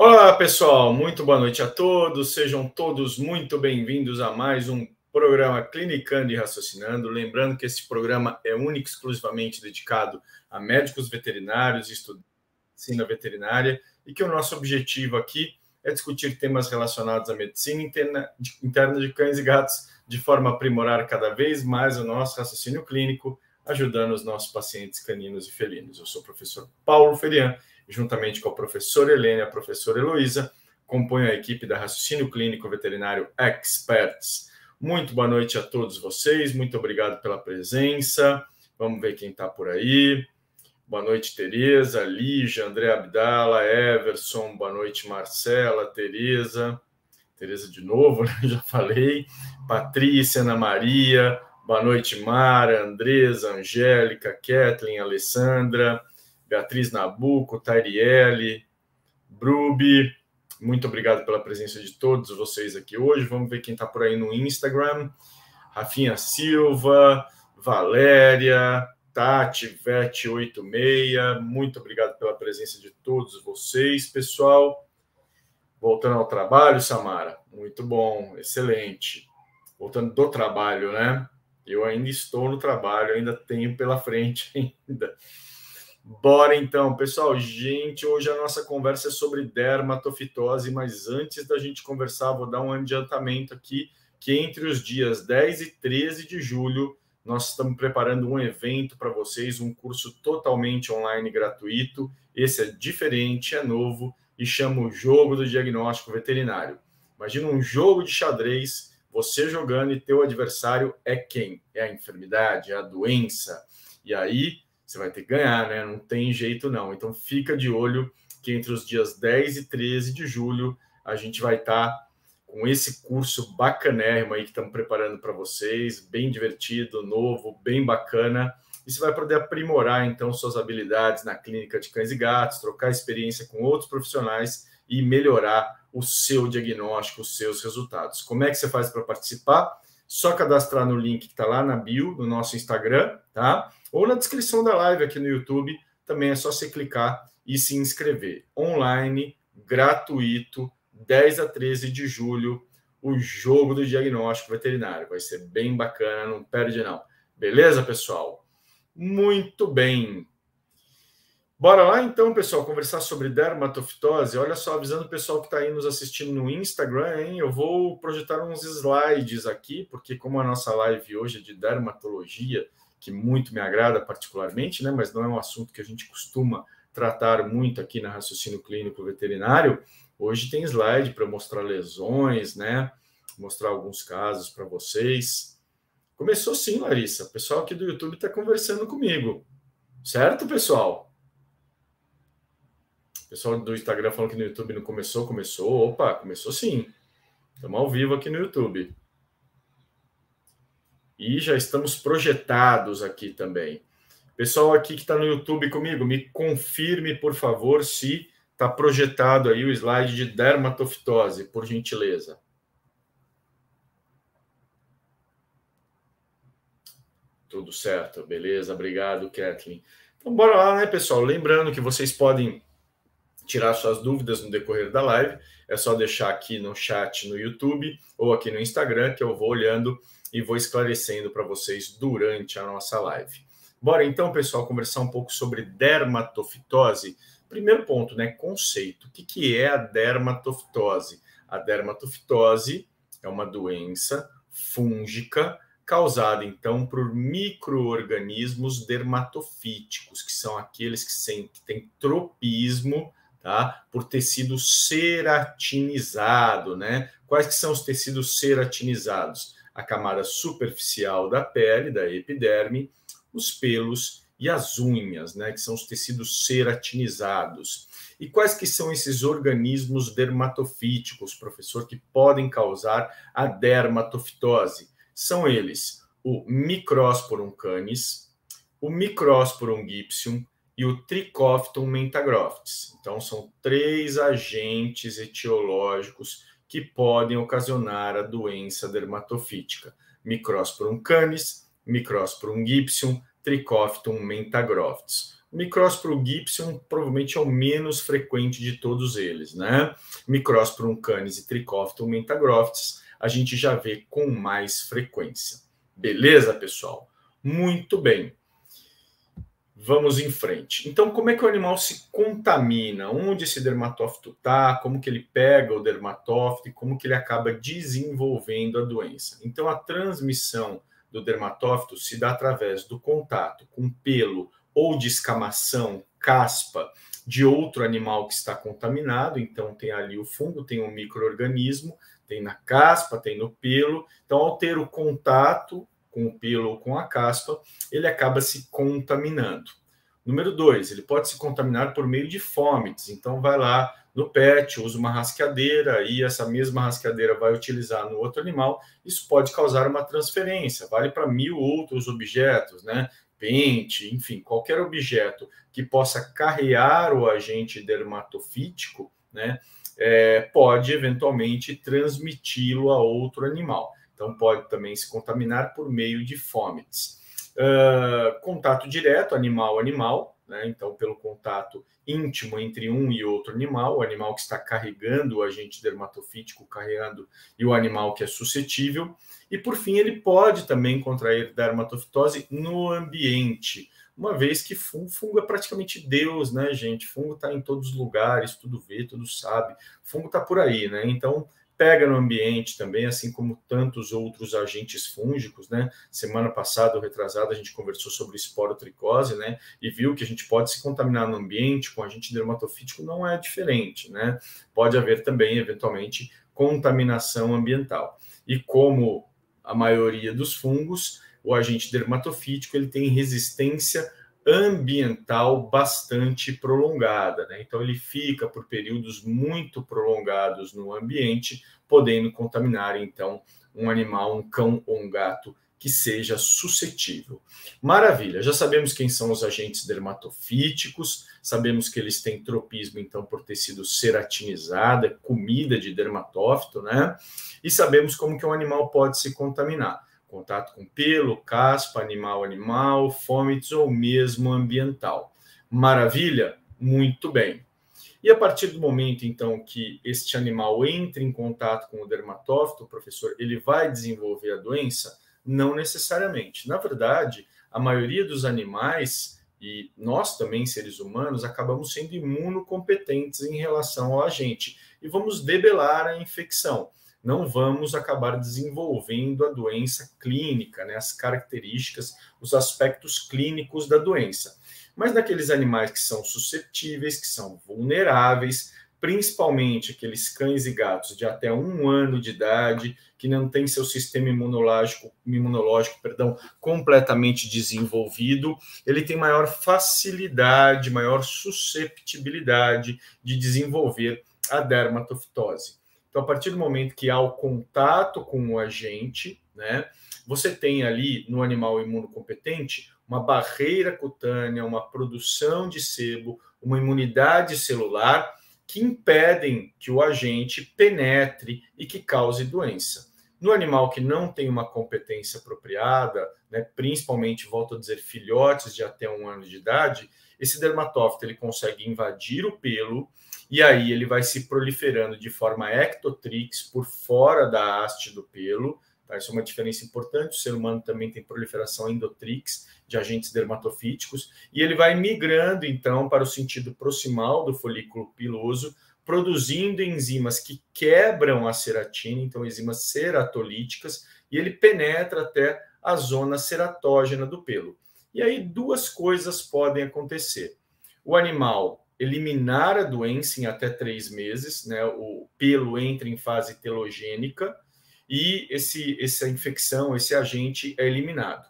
Olá, pessoal, muito boa noite a todos. Sejam todos muito bem-vindos a mais um programa Clinicando e Raciocinando. Lembrando que esse programa é único e exclusivamente dedicado a médicos veterinários e estudantes de medicina veterinária e que o nosso objetivo aqui é discutir temas relacionados à medicina interna de, interna de cães e gatos de forma a aprimorar cada vez mais o nosso raciocínio clínico, ajudando os nossos pacientes caninos e felinos. Eu sou o professor Paulo Ferian juntamente com a professora Helena e a professora Heloísa, compõe a equipe da Raciocínio Clínico Veterinário Experts. Muito boa noite a todos vocês, muito obrigado pela presença. Vamos ver quem está por aí. Boa noite, Tereza, Lígia, André Abdala, Everson, boa noite, Marcela, Tereza. Tereza de novo, né? já falei. Patrícia, Ana Maria, boa noite, Mara, Andresa, Angélica, Kathleen, Alessandra. Beatriz Nabuco, Tairiele, Brubi, muito obrigado pela presença de todos vocês aqui hoje. Vamos ver quem está por aí no Instagram. Rafinha Silva, Valéria, Tati, Vete86, muito obrigado pela presença de todos vocês, pessoal. Voltando ao trabalho, Samara, muito bom, excelente. Voltando do trabalho, né? Eu ainda estou no trabalho, ainda tenho pela frente ainda. Bora então, pessoal. Gente, hoje a nossa conversa é sobre dermatofitose, mas antes da gente conversar, vou dar um adiantamento aqui que entre os dias 10 e 13 de julho nós estamos preparando um evento para vocês, um curso totalmente online gratuito. Esse é diferente, é novo e chama o Jogo do Diagnóstico Veterinário. Imagina um jogo de xadrez, você jogando e teu adversário é quem? É a enfermidade, é a doença. E aí você vai ter que ganhar, né? Não tem jeito não. Então fica de olho que entre os dias 10 e 13 de julho a gente vai estar tá com esse curso bacanérrimo aí que estamos preparando para vocês, bem divertido, novo, bem bacana. E você vai poder aprimorar então suas habilidades na clínica de cães e gatos, trocar experiência com outros profissionais e melhorar o seu diagnóstico, os seus resultados. Como é que você faz para participar? Só cadastrar no link que está lá na bio do nosso Instagram, tá? Ou na descrição da live aqui no YouTube. Também é só você clicar e se inscrever. Online, gratuito, 10 a 13 de julho, o jogo do diagnóstico veterinário. Vai ser bem bacana, não perde não. Beleza, pessoal? Muito bem. Bora lá então, pessoal, conversar sobre dermatofitose. Olha só, avisando o pessoal que está aí nos assistindo no Instagram, hein? Eu vou projetar uns slides aqui, porque como a nossa live hoje é de dermatologia, que muito me agrada particularmente, né, mas não é um assunto que a gente costuma tratar muito aqui na raciocínio clínico veterinário. Hoje tem slide para mostrar lesões, né? Mostrar alguns casos para vocês. Começou sim, Larissa. O pessoal aqui do YouTube está conversando comigo. Certo, pessoal? O pessoal do Instagram falando que no YouTube não começou. Começou. Opa, começou sim. Estamos ao vivo aqui no YouTube. E já estamos projetados aqui também. Pessoal aqui que está no YouTube comigo, me confirme, por favor, se está projetado aí o slide de dermatofitose, por gentileza. Tudo certo, beleza, obrigado, Kathleen. Então, bora lá, né, pessoal? Lembrando que vocês podem tirar suas dúvidas no decorrer da live, é só deixar aqui no chat no YouTube ou aqui no Instagram, que eu vou olhando e vou esclarecendo para vocês durante a nossa live. Bora então, pessoal, conversar um pouco sobre dermatofitose. Primeiro ponto, né? Conceito. O que, que é a dermatofitose? A dermatofitose é uma doença fúngica causada então por microorganismos dermatofíticos, que são aqueles que, que têm tropismo tá? por tecido ceratinizado, né? Quais que são os tecidos ceratinizados? A camada superficial da pele, da epiderme, os pelos e as unhas, né, que são os tecidos ceratinizados. E quais que são esses organismos dermatofíticos, professor, que podem causar a dermatofitose? São eles o Microsporum canis, o Microsporum gipsum e o Trichophyton mentagroptis. Então, são três agentes etiológicos que podem ocasionar a doença dermatofítica. Microsporum canis, Microsporum gipsum, Trichophyton mentagrophytes. O Microsporum gibson provavelmente é o menos frequente de todos eles, né? Microsporum canis e Trichophyton mentagrophytes a gente já vê com mais frequência. Beleza, pessoal? Muito bem. Vamos em frente. Então, como é que o animal se contamina? Onde esse dermatófito está? Como que ele pega o dermatófito e como que ele acaba desenvolvendo a doença? Então, a transmissão do dermatófito se dá através do contato com pelo ou descamação, caspa de outro animal que está contaminado. Então, tem ali o fungo, tem um microorganismo, tem na caspa, tem no pelo. Então, ao ter o contato com o pelo ou com a caspa, ele acaba se contaminando. Número dois, ele pode se contaminar por meio de fômites. Então, vai lá no pet, usa uma rasqueadeira e essa mesma rasqueadeira vai utilizar no outro animal. Isso pode causar uma transferência, vale para mil outros objetos, né? Pente, enfim, qualquer objeto que possa carrear o agente dermatofítico, né? É, pode eventualmente transmiti-lo a outro animal. Então, pode também se contaminar por meio de fômites. Uh, contato direto, animal-animal, né? então, pelo contato íntimo entre um e outro animal, o animal que está carregando o agente dermatofítico, carregando, e o animal que é suscetível. E, por fim, ele pode também contrair dermatofitose no ambiente, uma vez que fungo é praticamente Deus, né, gente? Fungo está em todos os lugares, tudo vê, tudo sabe. Fungo está por aí, né? Então, pega no ambiente também, assim como tantos outros agentes fúngicos, né? Semana passada, ou retrasada, a gente conversou sobre esporotricose, né? E viu que a gente pode se contaminar no ambiente com agente dermatofítico, não é diferente, né? Pode haver também, eventualmente, contaminação ambiental. E como a maioria dos fungos, o agente dermatofítico ele tem resistência ambiental bastante prolongada, né? Então ele fica por períodos muito prolongados no ambiente, podendo contaminar então um animal, um cão ou um gato que seja suscetível. Maravilha, já sabemos quem são os agentes dermatofíticos, sabemos que eles têm tropismo então por tecido ceratinizado, é comida de dermatófito, né? E sabemos como que um animal pode se contaminar contato com pelo, caspa, animal, animal, fômites ou mesmo ambiental. Maravilha? Muito bem. E a partir do momento, então, que este animal entra em contato com o dermatófito, professor, ele vai desenvolver a doença? Não necessariamente. Na verdade, a maioria dos animais, e nós também, seres humanos, acabamos sendo imunocompetentes em relação ao agente e vamos debelar a infecção não vamos acabar desenvolvendo a doença clínica, né, as características, os aspectos clínicos da doença. Mas naqueles animais que são susceptíveis, que são vulneráveis, principalmente aqueles cães e gatos de até um ano de idade, que não têm seu sistema imunológico, imunológico perdão, completamente desenvolvido, ele tem maior facilidade, maior susceptibilidade de desenvolver a dermatofitose. Então, a partir do momento que há o contato com o agente, né, você tem ali no animal imunocompetente uma barreira cutânea, uma produção de sebo, uma imunidade celular que impedem que o agente penetre e que cause doença. No animal que não tem uma competência apropriada, né, principalmente, volto a dizer, filhotes de até um ano de idade, esse dermatófito ele consegue invadir o pelo e aí ele vai se proliferando de forma ectotrix por fora da haste do pelo. Tá? Isso é uma diferença importante. O ser humano também tem proliferação endotrix de agentes dermatofíticos e ele vai migrando então para o sentido proximal do folículo piloso, produzindo enzimas que quebram a ceratina, então enzimas ceratolíticas, e ele penetra até a zona ceratógena do pelo. E aí duas coisas podem acontecer. O animal eliminar a doença em até três meses, né? O pelo entra em fase telogênica e esse, essa infecção, esse agente é eliminado.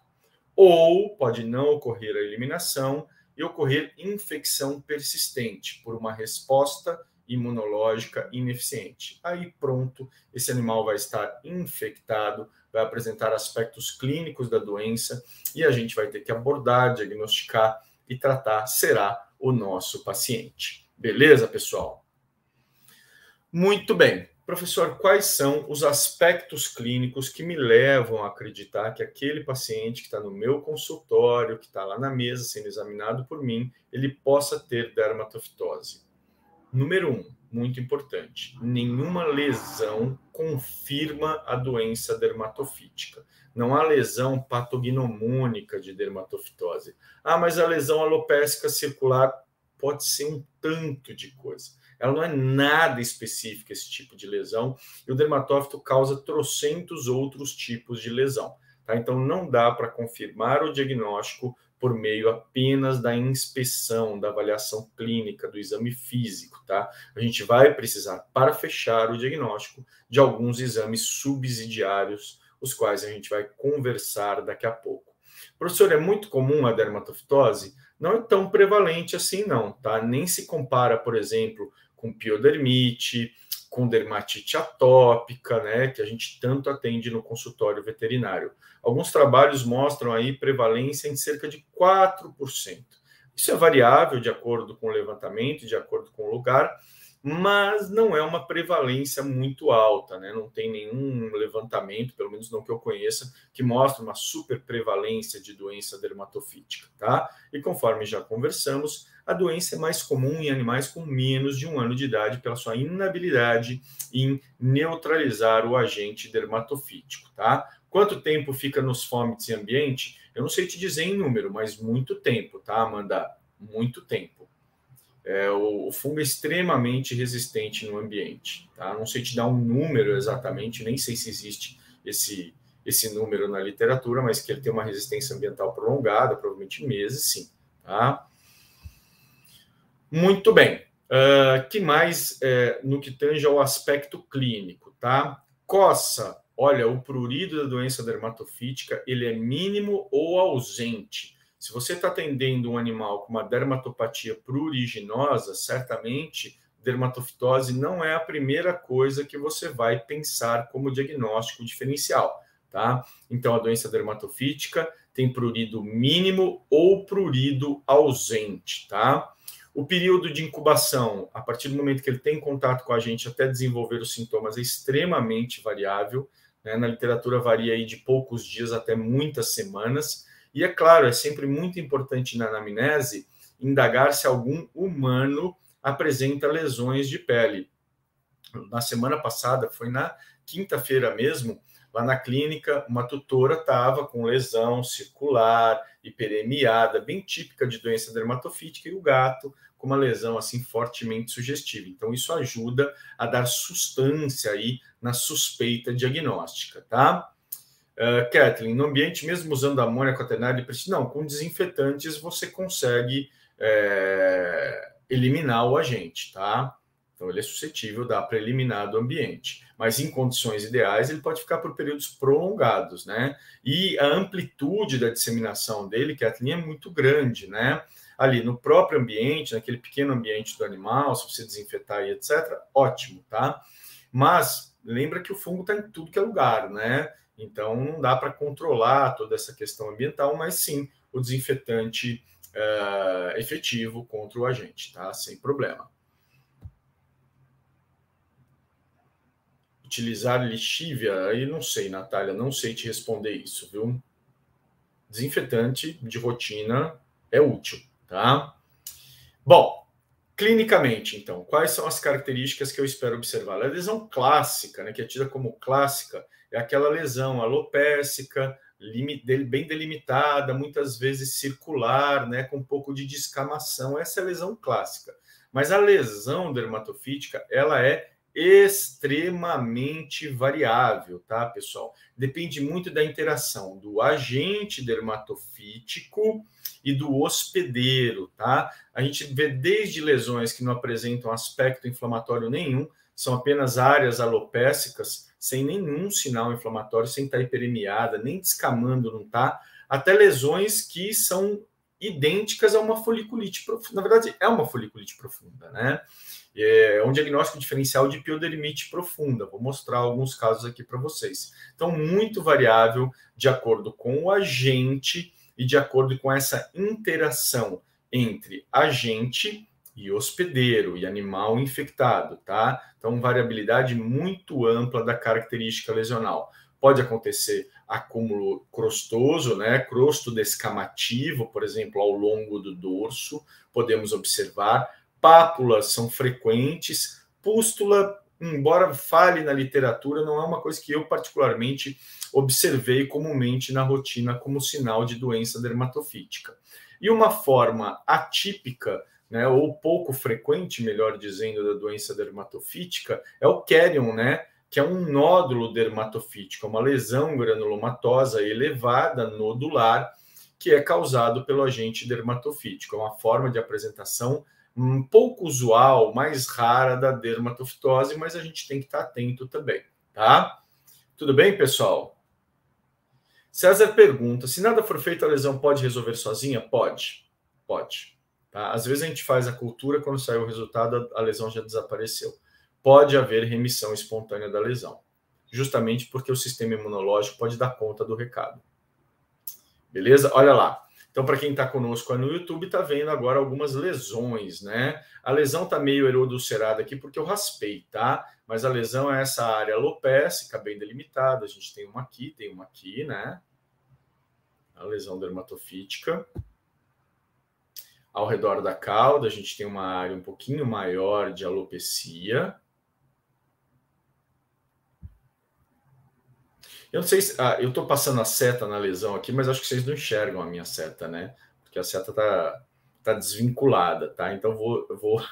Ou pode não ocorrer a eliminação e ocorrer infecção persistente por uma resposta imunológica ineficiente. Aí pronto, esse animal vai estar infectado, vai apresentar aspectos clínicos da doença e a gente vai ter que abordar, diagnosticar e tratar. Será o nosso paciente. Beleza, pessoal? Muito bem. Professor, quais são os aspectos clínicos que me levam a acreditar que aquele paciente que está no meu consultório, que está lá na mesa sendo examinado por mim, ele possa ter dermatofitose? Número um, muito importante: nenhuma lesão confirma a doença dermatofítica. Não há lesão patognomônica de dermatofitose. Ah, mas a lesão alopécica circular pode ser um tanto de coisa. Ela não é nada específica, esse tipo de lesão, e o dermatófito causa trocentos outros tipos de lesão. Tá? Então, não dá para confirmar o diagnóstico por meio apenas da inspeção, da avaliação clínica, do exame físico, tá? A gente vai precisar, para fechar o diagnóstico, de alguns exames subsidiários, os quais a gente vai conversar daqui a pouco. Professor, é muito comum a dermatofitose? Não é tão prevalente assim, não, tá? Nem se compara, por exemplo, com piodermite, com dermatite atópica, né, que a gente tanto atende no consultório veterinário. Alguns trabalhos mostram aí prevalência em cerca de 4%. Isso é variável de acordo com o levantamento, de acordo com o lugar, mas não é uma prevalência muito alta, né? Não tem nenhum levantamento, pelo menos não que eu conheça, que mostre uma super prevalência de doença dermatofítica, tá? E conforme já conversamos, a doença é mais comum em animais com menos de um ano de idade pela sua inabilidade em neutralizar o agente dermatofítico, tá? Quanto tempo fica nos fômites em ambiente? Eu não sei te dizer em número, mas muito tempo, tá, Amanda? Muito tempo. É, o, fungo é extremamente resistente no ambiente, tá? Não sei te dar um número exatamente, nem sei se existe esse, esse número na literatura, mas que ele tem uma resistência ambiental prolongada, provavelmente meses, sim, tá? Muito bem. Uh, que mais é, no que tange ao aspecto clínico, tá? Coça, olha, o prurido da doença dermatofítica, ele é mínimo ou ausente. Se você está atendendo um animal com uma dermatopatia pruriginosa, certamente dermatofitose não é a primeira coisa que você vai pensar como diagnóstico diferencial, tá? Então, a doença dermatofítica tem prurido mínimo ou prurido ausente, tá? O período de incubação, a partir do momento que ele tem contato com a gente até desenvolver os sintomas, é extremamente variável. Né? Na literatura varia aí de poucos dias até muitas semanas. E é claro, é sempre muito importante na anamnese indagar se algum humano apresenta lesões de pele. Na semana passada, foi na quinta-feira mesmo, lá na clínica, uma tutora estava com lesão circular, hiperemiada, bem típica de doença dermatofítica, e o gato com uma lesão assim fortemente sugestiva. Então, isso ajuda a dar sustância aí na suspeita diagnóstica, tá? Uh, Kathleen, no ambiente, mesmo usando amônia quaternária, não, com desinfetantes você consegue é, eliminar o agente, tá? Então, ele é suscetível, dá para eliminar do ambiente. Mas em condições ideais, ele pode ficar por períodos prolongados, né? E a amplitude da disseminação dele, Kathleen, é muito grande, né? ali no próprio ambiente, naquele pequeno ambiente do animal, se você desinfetar e etc., ótimo, tá? Mas lembra que o fungo está em tudo que é lugar, né? Então não dá para controlar toda essa questão ambiental, mas sim o desinfetante uh, efetivo contra o agente, tá? Sem problema. Utilizar lixívia, aí não sei, Natália, não sei te responder isso, viu? Desinfetante de rotina é útil, Tá? Bom, clinicamente, então, quais são as características que eu espero observar? A lesão clássica, né, que é tida como clássica, aquela lesão alopécica, bem delimitada, muitas vezes circular, né, com um pouco de descamação. Essa é a lesão clássica. Mas a lesão dermatofítica, ela é extremamente variável, tá, pessoal? Depende muito da interação do agente dermatofítico e do hospedeiro, tá? A gente vê desde lesões que não apresentam aspecto inflamatório nenhum, são apenas áreas alopécicas, sem nenhum sinal inflamatório, sem estar hiperemiada, nem descamando, não tá? Até lesões que são idênticas a uma foliculite profunda. Na verdade, é uma foliculite profunda, né? É um diagnóstico diferencial de piodermite profunda. Vou mostrar alguns casos aqui para vocês. Então, muito variável de acordo com o agente e de acordo com essa interação entre agente e hospedeiro e animal infectado, tá? Então, variabilidade muito ampla da característica lesional. Pode acontecer acúmulo crostoso, né? Crosto descamativo, por exemplo, ao longo do dorso, podemos observar. Pápulas são frequentes. Pústula, embora fale na literatura, não é uma coisa que eu particularmente observei comumente na rotina como sinal de doença dermatofítica. E uma forma atípica né, ou pouco frequente, melhor dizendo, da doença dermatofítica é o Kerion, né, que é um nódulo dermatofítico, uma lesão granulomatosa elevada nodular que é causado pelo agente dermatofítico. É uma forma de apresentação um pouco usual, mais rara da dermatofitose, mas a gente tem que estar atento também, tá? Tudo bem, pessoal? César pergunta: se nada for feito, a lesão pode resolver sozinha? Pode, pode. Tá? Às vezes a gente faz a cultura, quando sai o resultado, a lesão já desapareceu. Pode haver remissão espontânea da lesão, justamente porque o sistema imunológico pode dar conta do recado. Beleza? Olha lá. Então, para quem está conosco no YouTube, está vendo agora algumas lesões, né? A lesão está meio erodulcerada aqui porque eu raspei, tá? Mas a lesão é essa área alopécica, bem delimitada. A gente tem uma aqui, tem uma aqui, né? A lesão dermatofítica. Ao redor da cauda, a gente tem uma área um pouquinho maior de alopecia. Eu não sei se. Ah, eu estou passando a seta na lesão aqui, mas acho que vocês não enxergam a minha seta, né? Porque a seta está tá desvinculada, tá? Então vou, eu vou,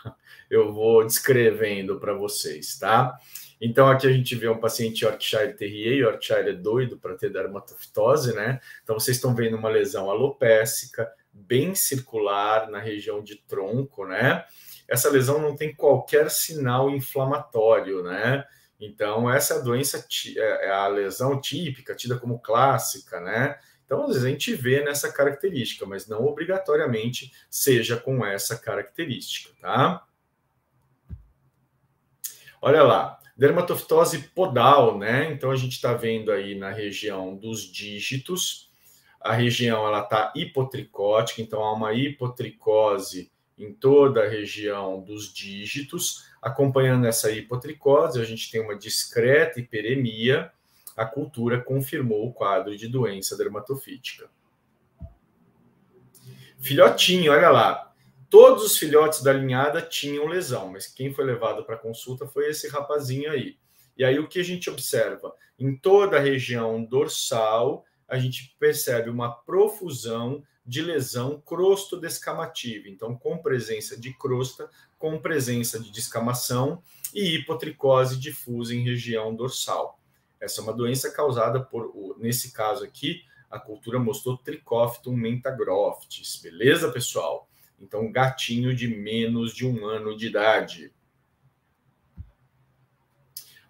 eu vou descrevendo para vocês, tá? Então aqui a gente vê um paciente Yorkshire Terrier, Yorkshire é doido para ter dermatofitose, né? Então vocês estão vendo uma lesão alopécica, bem circular na região de tronco, né? Essa lesão não tem qualquer sinal inflamatório, né? Então, essa é a doença, é, é a lesão típica, tida como clássica, né? Então, às vezes a gente vê nessa característica, mas não obrigatoriamente seja com essa característica, tá? Olha lá, dermatofitose podal, né? Então, a gente está vendo aí na região dos dígitos, a região ela está hipotricótica, então há uma hipotricose em toda a região dos dígitos. Acompanhando essa hipotricose, a gente tem uma discreta hiperemia. A cultura confirmou o quadro de doença dermatofítica. Filhotinho, olha lá. Todos os filhotes da linhada tinham lesão, mas quem foi levado para consulta foi esse rapazinho aí. E aí o que a gente observa? Em toda a região dorsal, a gente percebe uma profusão de lesão crosto-descamativa. Então, com presença de crosta, com presença de descamação e hipotricose difusa em região dorsal. Essa é uma doença causada por, nesse caso aqui, a cultura mostrou Trichophyton mentagroftis. Beleza, pessoal? Então, gatinho de menos de um ano de idade.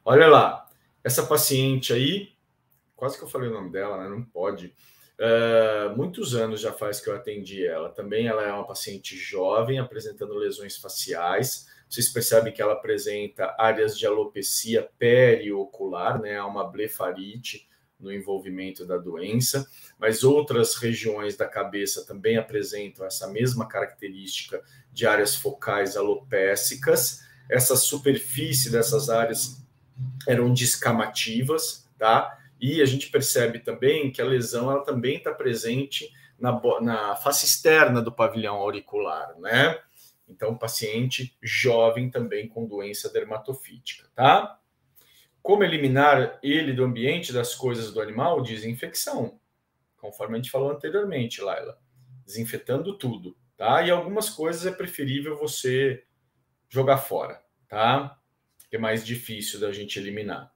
Olha lá, essa paciente aí, quase que eu falei o nome dela, né? Não pode. Uh, muitos anos já faz que eu atendi ela. Também ela é uma paciente jovem, apresentando lesões faciais. Vocês percebem que ela apresenta áreas de alopecia periocular, né? Há uma blefarite no envolvimento da doença, mas outras regiões da cabeça também apresentam essa mesma característica de áreas focais alopécicas. Essa superfície dessas áreas eram descamativas, tá? E a gente percebe também que a lesão ela também está presente na, na face externa do pavilhão auricular, né? Então, paciente jovem também com doença dermatofítica, tá? Como eliminar ele do ambiente das coisas do animal? Desinfecção, conforme a gente falou anteriormente, Laila. Desinfetando tudo, tá? E algumas coisas é preferível você jogar fora, tá? É mais difícil da gente eliminar.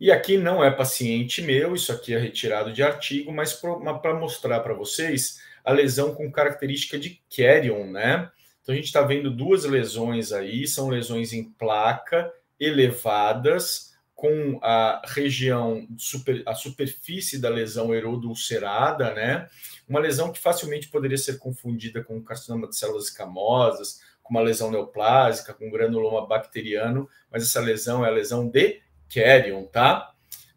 E aqui não é paciente meu, isso aqui é retirado de artigo, mas para mostrar para vocês a lesão com característica de Carrion, né? Então a gente está vendo duas lesões aí, são lesões em placa elevadas, com a região, super, a superfície da lesão erodulcerada, né? Uma lesão que facilmente poderia ser confundida com carcinoma de células escamosas, com uma lesão neoplásica, com granuloma bacteriano, mas essa lesão é a lesão de Carrion, tá?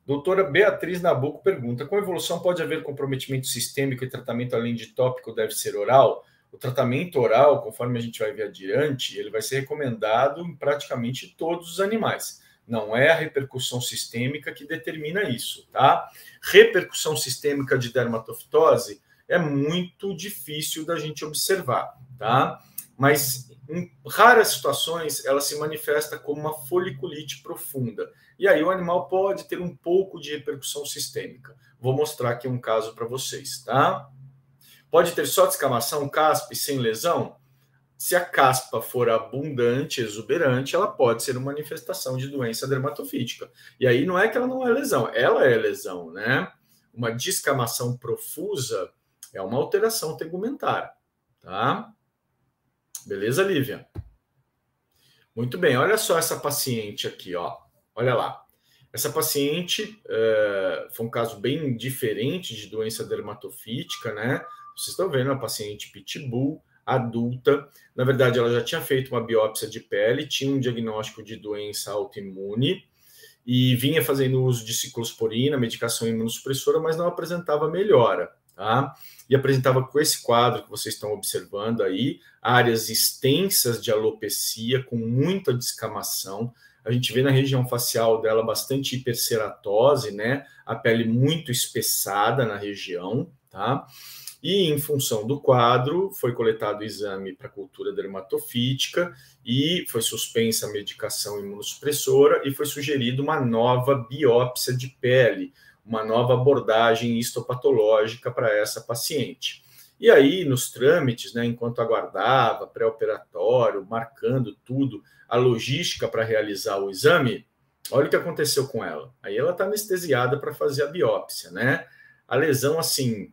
Doutora Beatriz Nabuco pergunta: com evolução pode haver comprometimento sistêmico e tratamento além de tópico deve ser oral? o tratamento oral, conforme a gente vai ver adiante, ele vai ser recomendado em praticamente todos os animais. Não é a repercussão sistêmica que determina isso, tá? Repercussão sistêmica de dermatofitose é muito difícil da gente observar, tá? Mas em raras situações ela se manifesta como uma foliculite profunda. E aí o animal pode ter um pouco de repercussão sistêmica. Vou mostrar aqui um caso para vocês, tá? Pode ter só descamação, caspa sem lesão? Se a caspa for abundante, exuberante, ela pode ser uma manifestação de doença dermatofítica. E aí não é que ela não é lesão, ela é lesão, né? Uma descamação profusa é uma alteração tegumentar, tá? Beleza, Lívia? Muito bem, olha só essa paciente aqui, ó. Olha lá. Essa paciente é, foi um caso bem diferente de doença dermatofítica, né? Vocês estão vendo a paciente pitbull adulta. Na verdade, ela já tinha feito uma biópsia de pele, tinha um diagnóstico de doença autoimune e vinha fazendo uso de ciclosporina, medicação imunossupressora, mas não apresentava melhora, tá? E apresentava com esse quadro que vocês estão observando aí, áreas extensas de alopecia com muita descamação. A gente vê na região facial dela bastante hiperceratose, né? A pele muito espessada na região, tá? E em função do quadro, foi coletado o exame para cultura dermatofítica e foi suspensa a medicação imunossupressora e foi sugerido uma nova biópsia de pele, uma nova abordagem histopatológica para essa paciente. E aí, nos trâmites, né, enquanto aguardava, pré-operatório, marcando tudo, a logística para realizar o exame, olha o que aconteceu com ela. Aí ela está anestesiada para fazer a biópsia, né? A lesão, assim,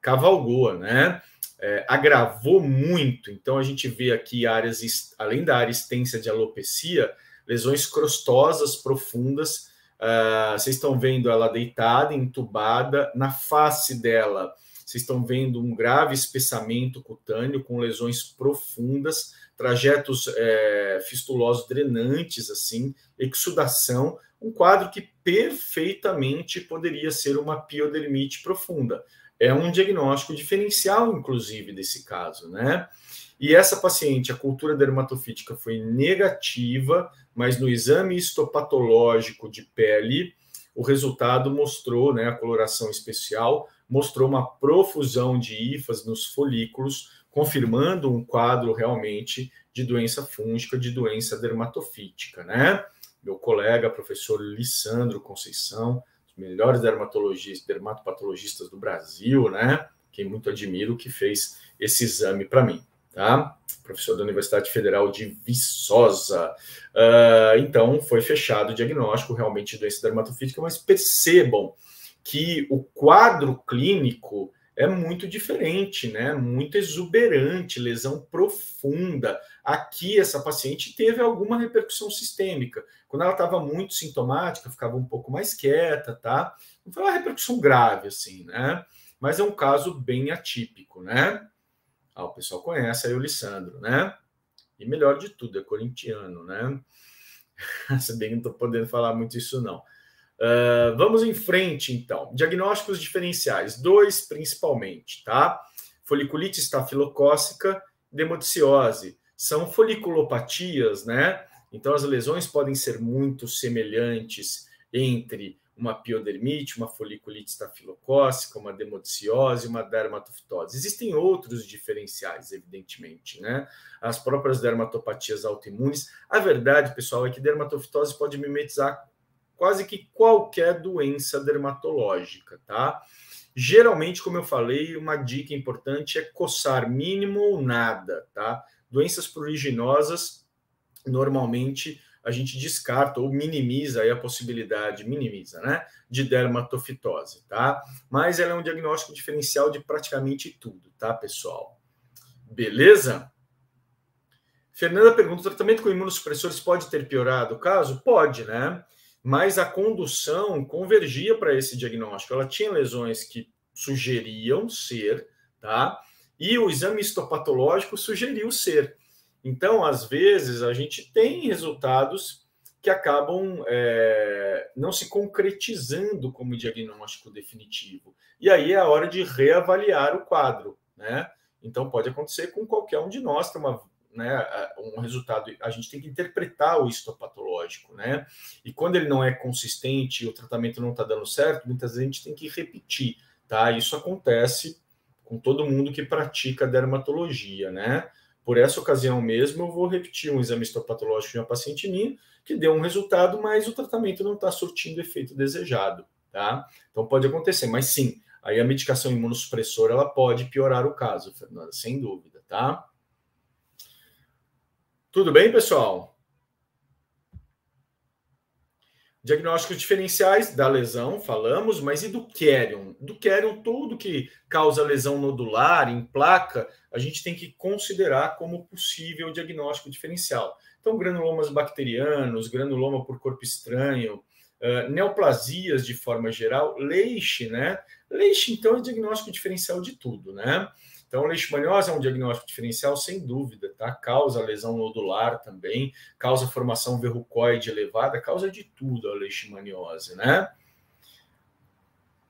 cavalgou, né? É, agravou muito. Então a gente vê aqui áreas, além da área extensa de alopecia, lesões crostosas profundas. Uh, vocês estão vendo ela deitada, entubada, na face dela. Vocês estão vendo um grave espessamento cutâneo com lesões profundas, trajetos é, fistulosos drenantes, assim, exudação, um quadro que perfeitamente poderia ser uma piodermite profunda é um diagnóstico diferencial, inclusive, desse caso, né? E essa paciente, a cultura dermatofítica foi negativa, mas no exame histopatológico de pele, o resultado mostrou, né, a coloração especial, mostrou uma profusão de hifas nos folículos, confirmando um quadro realmente de doença fúngica, de doença dermatofítica, né? Meu colega, professor Lissandro Conceição, melhores dermatologistas, dermatopatologistas do Brasil, né? Quem muito admiro que fez esse exame para mim, tá? Professor da Universidade Federal de Viçosa. Uh, então, foi fechado o diagnóstico realmente de doença dermatofítica, mas percebam que o quadro clínico é muito diferente, né? Muito exuberante, lesão profunda. Aqui, essa paciente teve alguma repercussão sistêmica. Quando ela estava muito sintomática, ficava um pouco mais quieta, tá? Não foi uma repercussão grave, assim, né? Mas é um caso bem atípico, né? Ah, o pessoal conhece aí o Lissandro, né? E melhor de tudo, é corintiano, né? Se bem que não estou podendo falar muito isso, não. Uh, vamos em frente, então. Diagnósticos diferenciais, dois principalmente, tá? Foliculite estafilocócica, demodiciose. São foliculopatias, né? Então, as lesões podem ser muito semelhantes entre uma piodermite, uma foliculite estafilocócica, uma demodiciose, uma dermatofitose. Existem outros diferenciais, evidentemente, né? As próprias dermatopatias autoimunes. A verdade, pessoal, é que dermatofitose pode mimetizar quase que qualquer doença dermatológica, tá? Geralmente, como eu falei, uma dica importante é coçar mínimo ou nada, tá? Doenças pruriginosas, normalmente a gente descarta ou minimiza aí a possibilidade, minimiza, né, de dermatofitose, tá? Mas ela é um diagnóstico diferencial de praticamente tudo, tá, pessoal? Beleza? Fernanda pergunta: o tratamento com imunossupressores pode ter piorado o caso? Pode, né? mas a condução convergia para esse diagnóstico. Ela tinha lesões que sugeriam ser, tá? E o exame histopatológico sugeriu ser. Então, às vezes, a gente tem resultados que acabam é, não se concretizando como diagnóstico definitivo. E aí é a hora de reavaliar o quadro, né? Então pode acontecer com qualquer um de nós, ter uma né, um resultado, a gente tem que interpretar o histopatológico, né? E quando ele não é consistente o tratamento não está dando certo, muitas vezes a gente tem que repetir, tá? Isso acontece com todo mundo que pratica dermatologia, né? Por essa ocasião mesmo, eu vou repetir um exame histopatológico de uma paciente minha que deu um resultado, mas o tratamento não está surtindo o efeito desejado, tá? Então pode acontecer, mas sim, aí a medicação imunossupressora ela pode piorar o caso, Fernanda, sem dúvida, tá? Tudo bem, pessoal? Diagnósticos diferenciais da lesão, falamos, mas e do Kerion? Do Kerion, tudo que causa lesão nodular, em placa, a gente tem que considerar como possível diagnóstico diferencial. Então, granulomas bacterianos, granuloma por corpo estranho, uh, neoplasias de forma geral, leixe, né? Leixe, então, é diagnóstico diferencial de tudo, né? Então, leishmaniose é um diagnóstico diferencial, sem dúvida, tá? Causa lesão nodular também, causa formação verrucoide elevada, causa de tudo a leishmaniose, né?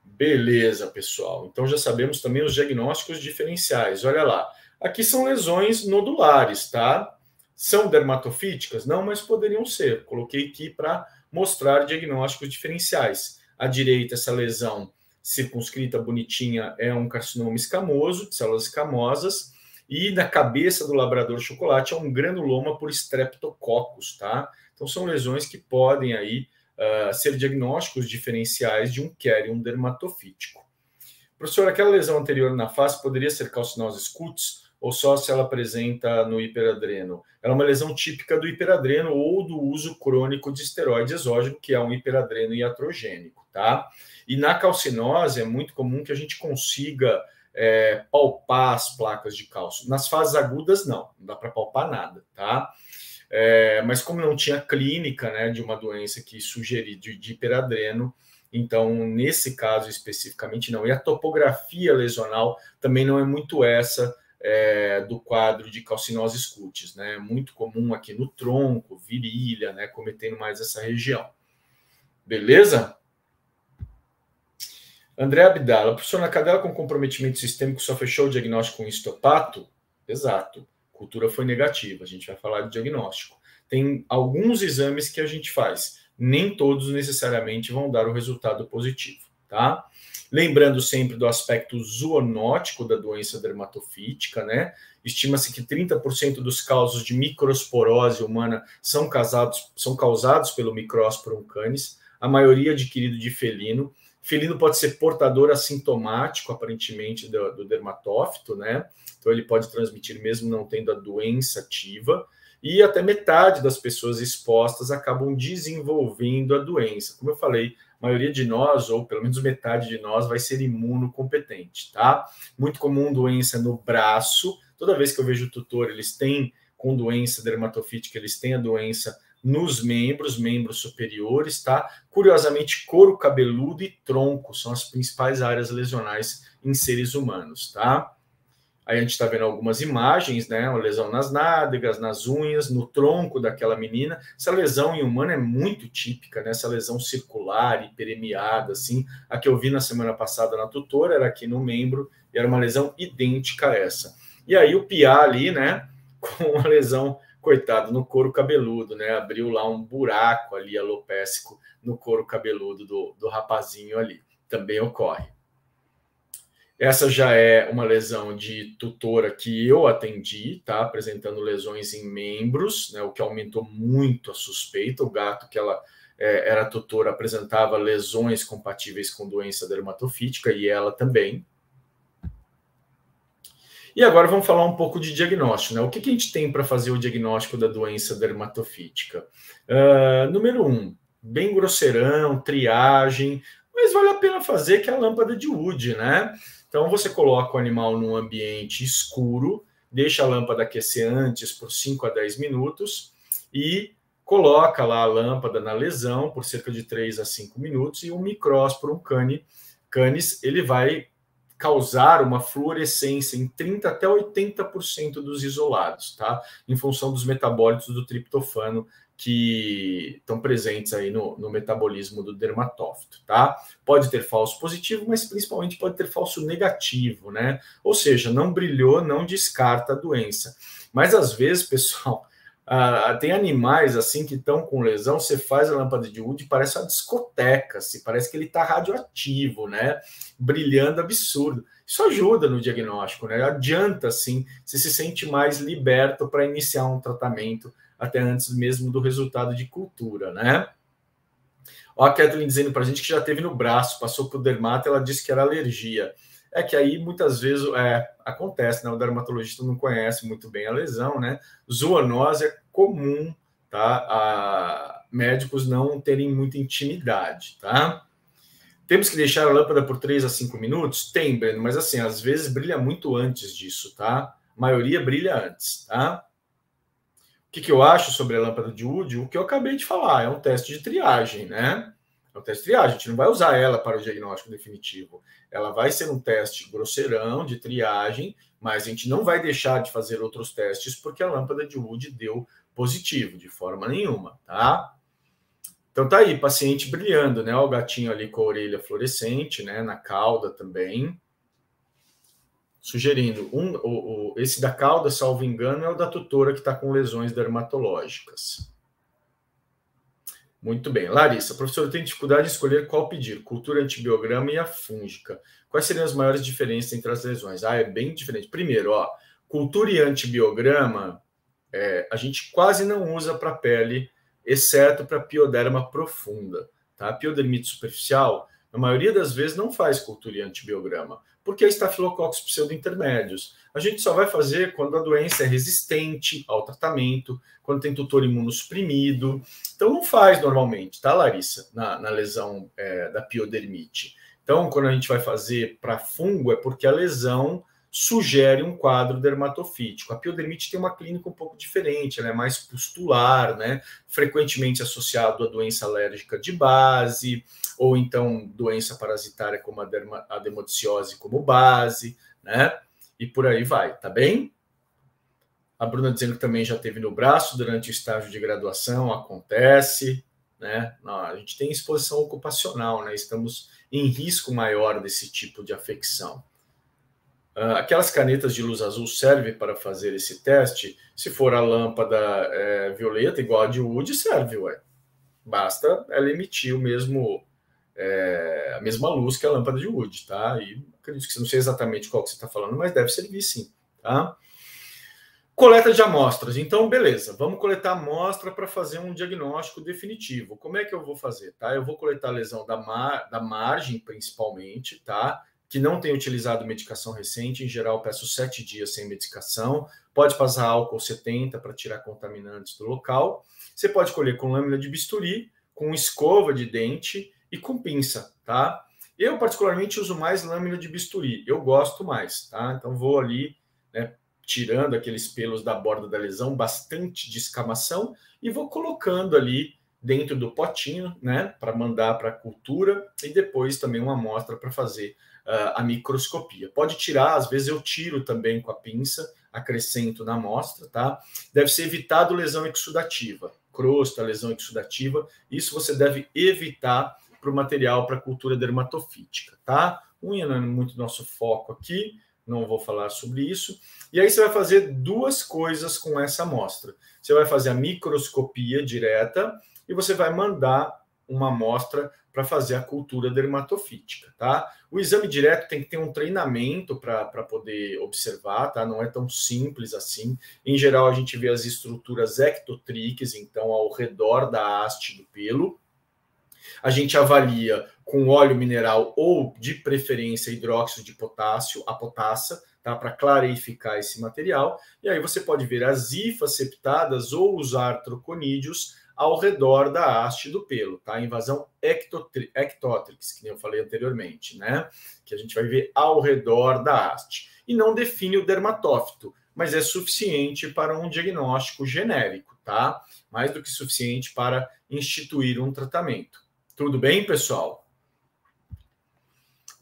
Beleza, pessoal. Então já sabemos também os diagnósticos diferenciais. Olha lá. Aqui são lesões nodulares, tá? São dermatofíticas? Não, mas poderiam ser. Coloquei aqui para mostrar diagnósticos diferenciais. À direita, essa lesão circunscrita, bonitinha, é um carcinoma escamoso, de células escamosas, e na cabeça do labrador chocolate é um granuloma por streptococcus, tá? Então são lesões que podem aí uh, ser diagnósticos diferenciais de um querium dermatofítico. Professor, aquela lesão anterior na face poderia ser calcinose cutis ou só se ela apresenta no hiperadreno? Ela é uma lesão típica do hiperadreno ou do uso crônico de esteroide exógeno, que é um hiperadreno iatrogênico, tá? E na calcinose é muito comum que a gente consiga é, palpar as placas de cálcio. Nas fases agudas, não, não dá para palpar nada, tá? É, mas como não tinha clínica né, de uma doença que sugeria de, de hiperadreno, então nesse caso especificamente não. E a topografia lesional também não é muito essa é, do quadro de calcinose cutis, né? Muito comum aqui no tronco, virilha, né? Cometendo mais essa região. Beleza? André Abdala, professor, na cadela com comprometimento sistêmico só fechou o diagnóstico com histopato? Exato. Cultura foi negativa, a gente vai falar de diagnóstico. Tem alguns exames que a gente faz, nem todos necessariamente vão dar o resultado positivo, tá? Lembrando sempre do aspecto zoonótico da doença dermatofítica, né? Estima-se que 30% dos casos de microsporose humana são, causados, são causados pelo Microsporum canis, a maioria adquirido de felino Felino pode ser portador assintomático, aparentemente, do, do dermatófito, né? Então, ele pode transmitir mesmo não tendo a doença ativa. E até metade das pessoas expostas acabam desenvolvendo a doença. Como eu falei, a maioria de nós, ou pelo menos metade de nós, vai ser imunocompetente, tá? Muito comum doença no braço. Toda vez que eu vejo o tutor, eles têm com doença dermatofítica, eles têm a doença nos membros, membros superiores, tá? Curiosamente, couro cabeludo e tronco são as principais áreas lesionais em seres humanos, tá? Aí a gente está vendo algumas imagens, né? Uma lesão nas nádegas, nas unhas, no tronco daquela menina. Essa lesão em humano é muito típica, né? Essa lesão circular e assim. A que eu vi na semana passada na tutora era aqui no membro e era uma lesão idêntica a essa. E aí o piá ali, né? Com a lesão coitado, no couro cabeludo, né? Abriu lá um buraco ali alopécico no couro cabeludo do, do rapazinho ali. Também ocorre. Essa já é uma lesão de tutora que eu atendi, tá? Apresentando lesões em membros, né? O que aumentou muito a suspeita. O gato que ela é, era tutora apresentava lesões compatíveis com doença dermatofítica e ela também, e agora vamos falar um pouco de diagnóstico. Né? O que, que a gente tem para fazer o diagnóstico da doença dermatofítica? Uh, número um, bem grosseirão, triagem, mas vale a pena fazer que é a lâmpada de Wood, né? Então você coloca o animal num ambiente escuro, deixa a lâmpada aquecer antes por 5 a 10 minutos e coloca lá a lâmpada na lesão por cerca de 3 a 5 minutos e o micrósporo, cane, canis, ele vai causar uma fluorescência em 30 até 80% dos isolados, tá? Em função dos metabólitos do triptofano que estão presentes aí no, no, metabolismo do dermatófito, tá? Pode ter falso positivo, mas principalmente pode ter falso negativo, né? Ou seja, não brilhou, não descarta a doença. Mas às vezes, pessoal, uh, tem animais assim que estão com lesão, você faz a lâmpada de Wood, parece uma discoteca, assim, parece que ele está radioativo, né? Brilhando absurdo. Isso ajuda no diagnóstico, né? Adianta, assim, você se sente mais liberto para iniciar um tratamento até antes mesmo do resultado de cultura, né? Ó, a Kathleen dizendo para a gente que já teve no braço, passou por dermato, ela disse que era alergia. É que aí muitas vezes é, acontece, né? O dermatologista não conhece muito bem a lesão, né? Zoonose é comum, tá? A médicos não terem muita intimidade, tá? Temos que deixar a lâmpada por 3 a 5 minutos? Tem, Breno, mas assim, às vezes brilha muito antes disso, tá? A maioria brilha antes, tá? Que, que eu acho sobre a lâmpada de Wood? O que eu acabei de falar, é um teste de triagem, né? É um teste de triagem, a gente não vai usar ela para o diagnóstico definitivo. Ela vai ser um teste grosseirão de triagem, mas a gente não vai deixar de fazer outros testes porque a lâmpada de Wood deu positivo, de forma nenhuma, tá? Então tá aí, paciente brilhando, né? O gatinho ali com a orelha fluorescente, né? Na cauda também. Sugerindo, um, o, o, esse da cauda, salvo engano, é o da tutora que está com lesões dermatológicas. Muito bem. Larissa, professor, tem dificuldade em escolher qual pedir, cultura antibiograma e a fúngica. Quais seriam as maiores diferenças entre as lesões? Ah, é bem diferente. Primeiro, ó, cultura e antibiograma, é, a gente quase não usa para pele exceto para pioderma profunda. Tá? A piodermite superficial, na maioria das vezes, não faz cultura e antibiograma, porque é estafilococcus pseudointermédios. A gente só vai fazer quando a doença é resistente ao tratamento, quando tem tutor imunossuprimido. Então, não faz normalmente, tá, Larissa, na, na lesão é, da piodermite. Então, quando a gente vai fazer para fungo, é porque a lesão sugere um quadro dermatofítico. A piodermite tem uma clínica um pouco diferente, ela é mais pustular, né? frequentemente associado a doença alérgica de base, ou então doença parasitária como a, derma, a demodiciose como base, né? E por aí vai, tá bem? A Bruna dizendo que também já teve no braço durante o estágio de graduação, acontece, né? Não, a gente tem exposição ocupacional, né? Estamos em risco maior desse tipo de afecção. Ah, aquelas canetas de luz azul servem para fazer esse teste? Se for a lâmpada é, violeta, igual a de Wood, serve, ué. Basta ela emitir o mesmo, é, a mesma luz que a lâmpada de Wood, tá? E acredito que não sei exatamente qual que você está falando, mas deve servir sim, tá? Coleta de amostras. Então, beleza, vamos coletar amostra para fazer um diagnóstico definitivo. Como é que eu vou fazer? Tá? Eu vou coletar a lesão da, mar, da margem, principalmente, tá? Que não tem utilizado medicação recente, em geral peço sete dias sem medicação. Pode passar álcool 70 para tirar contaminantes do local. Você pode colher com lâmina de bisturi, com escova de dente e com pinça, tá? Eu, particularmente, uso mais lâmina de bisturi. Eu gosto mais, tá? Então, vou ali, né, tirando aqueles pelos da borda da lesão, bastante de escamação, e vou colocando ali dentro do potinho, né, para mandar para a cultura, e depois também uma amostra para fazer a microscopia. Pode tirar, às vezes eu tiro também com a pinça, acrescento na amostra, tá? Deve ser evitado lesão exudativa, crosta, lesão exudativa, isso você deve evitar para o material para cultura dermatofítica, tá? Unha não é muito nosso foco aqui, não vou falar sobre isso. E aí você vai fazer duas coisas com essa amostra. Você vai fazer a microscopia direta e você vai mandar uma amostra para fazer a cultura dermatofítica, tá? O exame direto tem que ter um treinamento para poder observar, tá? Não é tão simples assim. Em geral, a gente vê as estruturas ectotriques, então ao redor da haste do pelo. A gente avalia com óleo mineral ou, de preferência, hidróxido de potássio, a potassa, tá? Para clarificar esse material. E aí você pode ver as hifas septadas ou os artroconídeos ao redor da haste do pelo, tá? Invasão ectótrix, que nem eu falei anteriormente, né? Que a gente vai ver ao redor da haste. E não define o dermatófito, mas é suficiente para um diagnóstico genérico, tá? Mais do que suficiente para instituir um tratamento. Tudo bem, pessoal?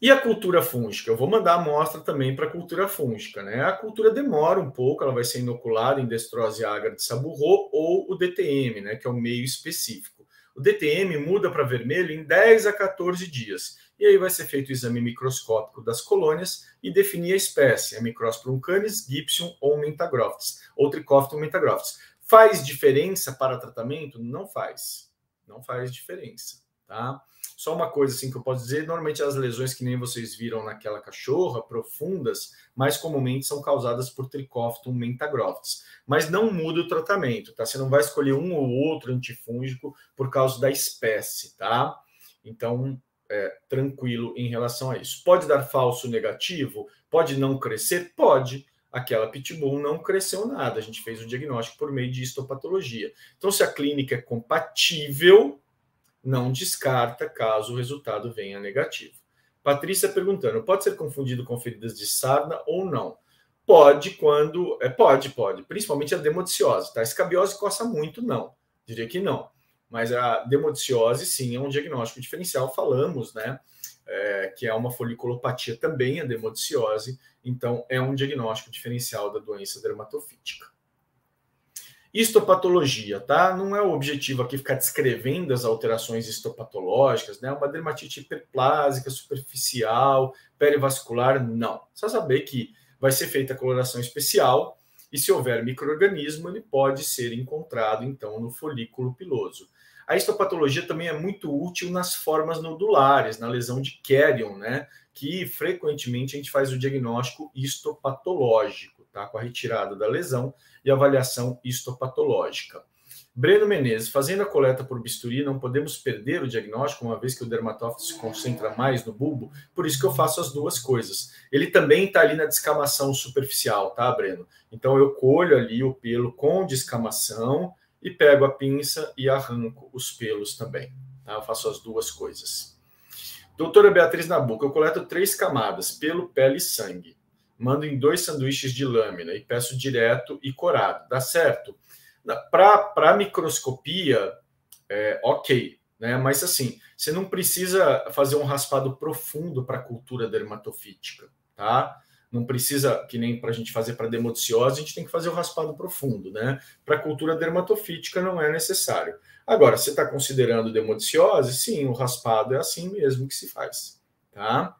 E a cultura fúngica? Eu vou mandar amostra também para a cultura fúngica. Né? A cultura demora um pouco, ela vai ser inoculada em destrose agar de saburro ou o DTM, né, que é o meio específico. O DTM muda para vermelho em 10 a 14 dias. E aí vai ser feito o exame microscópico das colônias e definir a espécie, a Microsporum canis, Gipsium ou Mentagrofts, ou Trichophyton mentagrofts. Faz diferença para tratamento? Não faz. Não faz diferença, tá? Só uma coisa assim que eu posso dizer, normalmente as lesões que nem vocês viram naquela cachorra, profundas, mais comumente são causadas por Trichophyton mentagrofts. Mas não muda o tratamento, tá? Você não vai escolher um ou outro antifúngico por causa da espécie, tá? Então, é, tranquilo em relação a isso. Pode dar falso negativo? Pode não crescer? Pode. Aquela pitbull não cresceu nada. A gente fez o diagnóstico por meio de histopatologia. Então, se a clínica é compatível, não descarta caso o resultado venha negativo. Patrícia perguntando: pode ser confundido com feridas de sarna ou não? Pode, quando. É, pode, pode. Principalmente a demodiciose, tá? Escabiose coça muito, não. Diria que não. Mas a demodiciose, sim, é um diagnóstico diferencial. Falamos, né? É, que é uma foliculopatia também, a demodiciose. Então, é um diagnóstico diferencial da doença dermatofítica. Histopatologia, tá? Não é o objetivo aqui ficar descrevendo as alterações histopatológicas, né? Uma dermatite hiperplásica, superficial, perivascular, não. Só saber que vai ser feita a coloração especial e se houver microorganismo, ele pode ser encontrado então no folículo piloso. A histopatologia também é muito útil nas formas nodulares, na lesão de Carrion, né? Que frequentemente a gente faz o diagnóstico histopatológico, tá? Com a retirada da lesão e avaliação histopatológica. Breno Menezes, fazendo a coleta por bisturi, não podemos perder o diagnóstico, uma vez que o dermatófito se concentra mais no bulbo, por isso que eu faço as duas coisas. Ele também está ali na descamação superficial, tá, Breno? Então eu colho ali o pelo com descamação e pego a pinça e arranco os pelos também. Tá? Eu faço as duas coisas. Doutora Beatriz Nabuco, eu coleto três camadas, pelo, pele e sangue mando em dois sanduíches de lâmina e peço direto e corado. Dá certo? Para microscopia, é, ok, né? Mas assim, você não precisa fazer um raspado profundo para a cultura dermatofítica, tá? Não precisa, que nem para a gente fazer para demodiciose, a gente tem que fazer o raspado profundo, né? Para cultura dermatofítica não é necessário. Agora, você está considerando demodiciose? Sim, o raspado é assim mesmo que se faz, tá?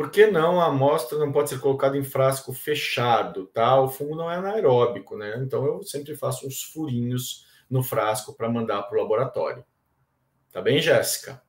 Por que não a amostra não pode ser colocada em frasco fechado, tá? O fungo não é anaeróbico, né? Então eu sempre faço uns furinhos no frasco para mandar para o laboratório. Tá bem, Jéssica?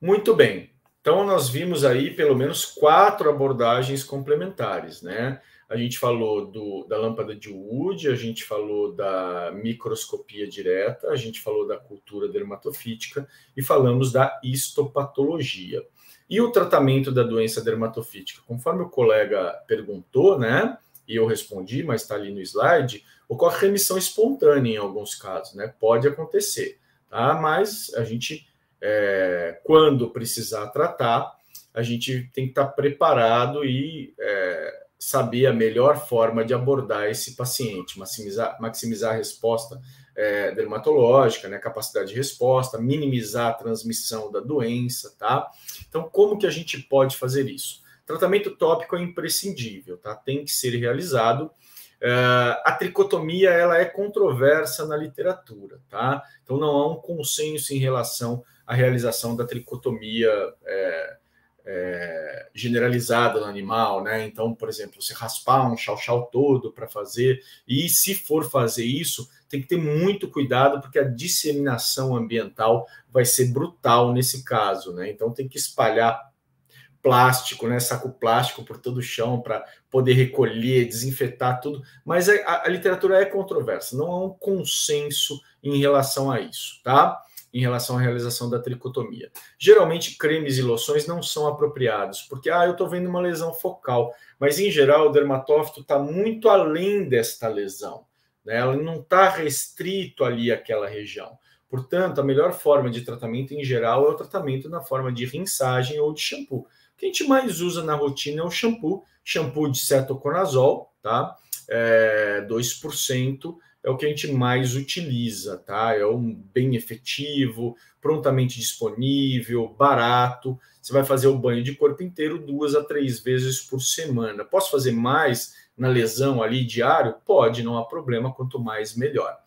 Muito bem. Então nós vimos aí pelo menos quatro abordagens complementares, né? A gente falou do, da lâmpada de Wood, a gente falou da microscopia direta, a gente falou da cultura dermatofítica e falamos da histopatologia. E o tratamento da doença dermatofítica? Conforme o colega perguntou, né? E eu respondi, mas está ali no slide, ocorre remissão espontânea em alguns casos, né? Pode acontecer, tá? Mas a gente, é, quando precisar tratar, a gente tem que estar preparado e é, saber a melhor forma de abordar esse paciente, maximizar, maximizar a resposta é, dermatológica, né, capacidade de resposta, minimizar a transmissão da doença, tá? Então, como que a gente pode fazer isso? Tratamento tópico é imprescindível, tá? Tem que ser realizado. Uh, a tricotomia ela é controversa na literatura, tá? Então não há um consenso em relação à realização da tricotomia é, é, generalizada no animal, né? Então, por exemplo, você raspar um chau-chau todo para fazer, e se for fazer isso, tem que ter muito cuidado, porque a disseminação ambiental vai ser brutal nesse caso, né? Então, tem que espalhar plástico, né, saco plástico por todo o chão para poder recolher, desinfetar tudo. Mas a, a literatura é controversa, não há um consenso em relação a isso, tá? Em relação à realização da tricotomia. Geralmente, cremes e loções não são apropriados, porque ah, eu estou vendo uma lesão focal, mas em geral o dermatófito está muito além desta lesão, né? ela não está restrito ali àquela região. Portanto, a melhor forma de tratamento em geral é o tratamento na forma de rinçagem ou de shampoo. O que a gente mais usa na rotina é o shampoo, shampoo de cetoconazol, tá? É, 2%, é o que a gente mais utiliza, tá? É um bem efetivo, prontamente disponível, barato. Você vai fazer o banho de corpo inteiro duas a três vezes por semana. Posso fazer mais na lesão ali diário? Pode, não há problema, quanto mais melhor.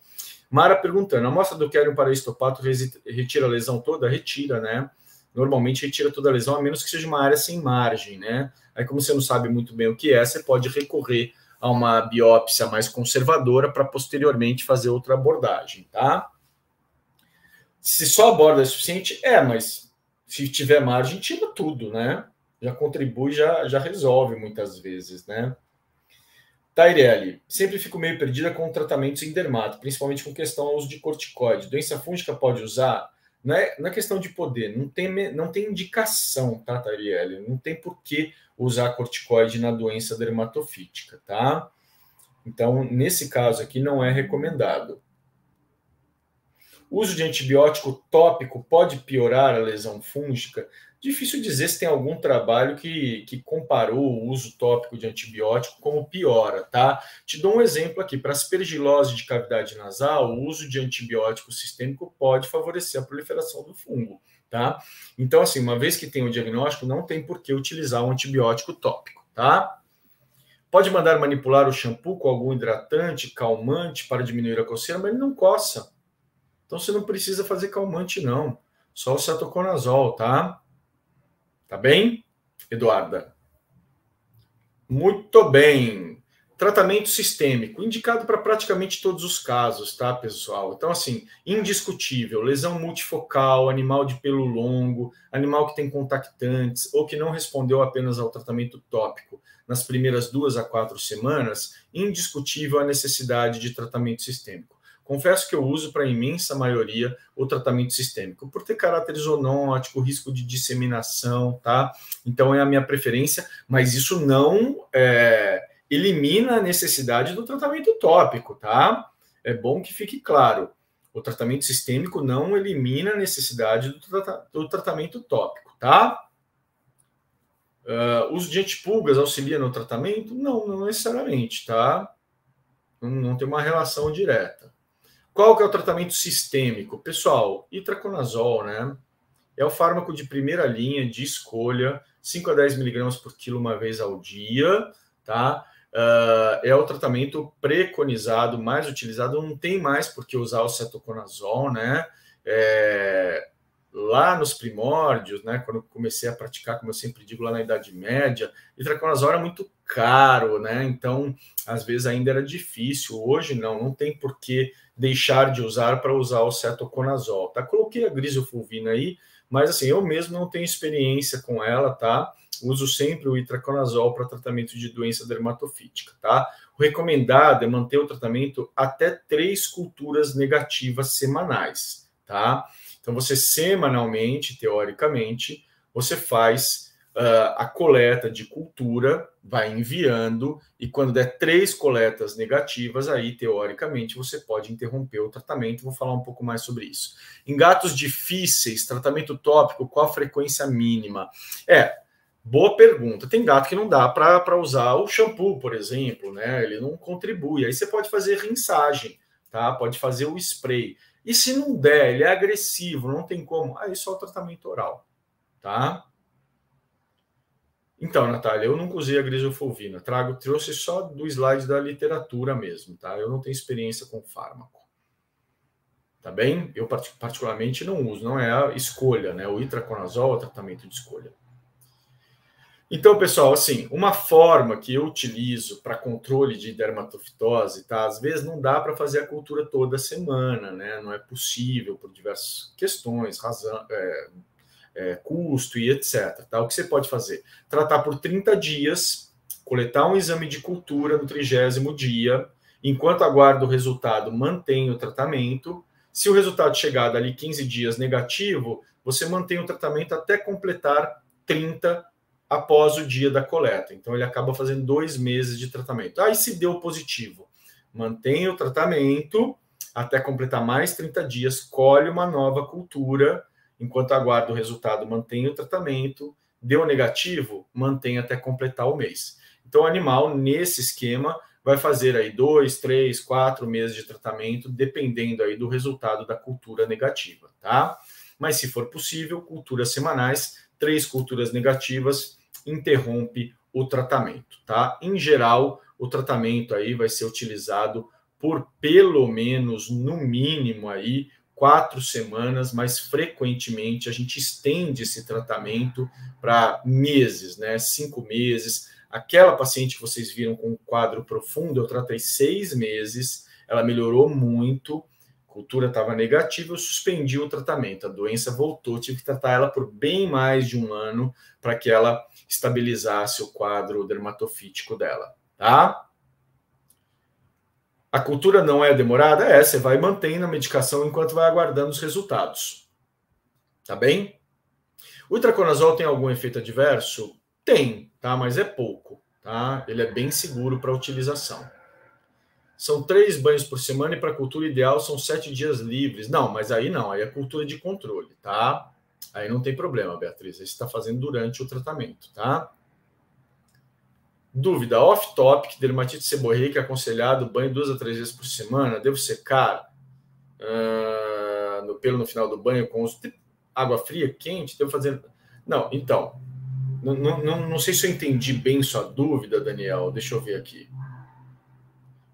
Mara perguntando: a amostra do querium para estopato retira a lesão toda? Retira, né? Normalmente retira toda a lesão, a menos que seja uma área sem margem, né? Aí, como você não sabe muito bem o que é, você pode recorrer a uma biópsia mais conservadora para posteriormente fazer outra abordagem, tá? Se só a borda é suficiente, é, mas se tiver margem, tira tudo, né? Já contribui, já, já resolve muitas vezes, né? Tairelli, sempre fico meio perdida com tratamentos em dermato, principalmente com questão ao uso de corticoide. Doença fúngica pode usar? É, não é questão de poder, não tem, não tem indicação, tá, Tairelli? Não tem por que usar corticoide na doença dermatofítica, tá? Então, nesse caso aqui, não é recomendado. O uso de antibiótico tópico pode piorar a lesão fúngica? Difícil dizer se tem algum trabalho que, que comparou o uso tópico de antibiótico como piora, tá? Te dou um exemplo aqui. Para aspergilose de cavidade nasal, o uso de antibiótico sistêmico pode favorecer a proliferação do fungo tá? Então, assim, uma vez que tem o diagnóstico, não tem por que utilizar um antibiótico tópico, tá? Pode mandar manipular o shampoo com algum hidratante, calmante para diminuir a coceira, mas ele não coça. Então você não precisa fazer calmante, não. Só o cetoconazol, tá? Tá bem, Eduarda? Muito bem. Tratamento sistêmico, indicado para praticamente todos os casos, tá, pessoal? Então, assim, indiscutível: lesão multifocal, animal de pelo longo, animal que tem contactantes ou que não respondeu apenas ao tratamento tópico nas primeiras duas a quatro semanas, indiscutível a necessidade de tratamento sistêmico. Confesso que eu uso para a imensa maioria o tratamento sistêmico, por ter caráter zoonótico, risco de disseminação, tá? Então é a minha preferência, mas isso não é, elimina a necessidade do tratamento tópico, tá? É bom que fique claro. O tratamento sistêmico não elimina a necessidade do, trata do tratamento tópico, tá? Uh, uso de antipulgas auxilia no tratamento? Não, não necessariamente, tá? Não, não, tem uma relação direta. Qual que é o tratamento sistêmico? Pessoal, itraconazol, né? É o fármaco de primeira linha, de escolha, 5 a 10 miligramas por quilo uma vez ao dia, tá? Uh, é o tratamento preconizado, mais utilizado, não tem mais por que usar o cetoconazol, né? É, lá nos primórdios, né, quando comecei a praticar, como eu sempre digo, lá na Idade Média, itraconazol era muito caro, né? Então, às vezes ainda era difícil. Hoje não, não tem por que deixar de usar para usar o cetoconazol, tá? Coloquei a griselfulvina aí, mas assim, eu mesmo não tenho experiência com ela, tá? uso sempre o itraconazol para tratamento de doença dermatofítica, tá? O recomendado é manter o tratamento até três culturas negativas semanais, tá? Então, você semanalmente, teoricamente, você faz uh, a coleta de cultura, vai enviando, e quando der três coletas negativas, aí, teoricamente, você pode interromper o tratamento. Vou falar um pouco mais sobre isso. Em gatos difíceis, tratamento tópico, qual a frequência mínima? É, Boa pergunta. Tem gato que não dá para usar o shampoo, por exemplo, né? Ele não contribui. Aí você pode fazer rinsagem, tá? Pode fazer o spray. E se não der, ele é agressivo, não tem como, aí só o tratamento oral, tá? Então, Natália, eu nunca usei a griselfovina. Trago, trouxe só do slide da literatura mesmo, tá? Eu não tenho experiência com fármaco. Tá bem? Eu particularmente não uso, não é a escolha, né? O itraconazol é o tratamento de escolha. Então, pessoal, assim, uma forma que eu utilizo para controle de dermatofitose, tá? Às vezes não dá para fazer a cultura toda semana, né? Não é possível por diversas questões, razão, é, é, custo e etc. Tá? O que você pode fazer? Tratar por 30 dias, coletar um exame de cultura no trigésimo dia, enquanto aguarda o resultado, mantém o tratamento. Se o resultado chegar dali 15 dias negativo, você mantém o tratamento até completar 30 após o dia da coleta. Então, ele acaba fazendo dois meses de tratamento. Aí, se deu positivo, mantém o tratamento até completar mais 30 dias, colhe uma nova cultura, enquanto aguarda o resultado, mantém o tratamento. Deu negativo, mantém até completar o mês. Então, o animal, nesse esquema, vai fazer aí dois, três, quatro meses de tratamento, dependendo aí do resultado da cultura negativa, tá? Mas se for possível, culturas semanais, três culturas negativas, interrompe o tratamento, tá? Em geral, o tratamento aí vai ser utilizado por pelo menos, no mínimo aí, quatro semanas, mas frequentemente a gente estende esse tratamento para meses, né? Cinco meses. Aquela paciente que vocês viram com um quadro profundo, eu tratei seis meses, ela melhorou muito, cultura estava negativa, eu suspendi o tratamento. A doença voltou, tive que tratar ela por bem mais de um ano para que ela estabilizasse o quadro dermatofítico dela, tá? A cultura não é demorada? É, você vai mantendo a medicação enquanto vai aguardando os resultados. Tá bem? O itraconazol tem algum efeito adverso? Tem, tá? Mas é pouco, tá? Ele é bem seguro para utilização. São três banhos por semana e para cultura ideal são sete dias livres. Não, mas aí não, aí é cultura de controle, tá? Aí não tem problema, Beatriz. Você está fazendo durante o tratamento, tá? Dúvida, off-topic, dermatite seborreica, aconselhado banho duas a três vezes por semana, devo secar uh, no pelo no final do banho com os, água fria, quente, devo fazer... Não, então, não, não, não sei se eu entendi bem sua dúvida, Daniel, deixa eu ver aqui.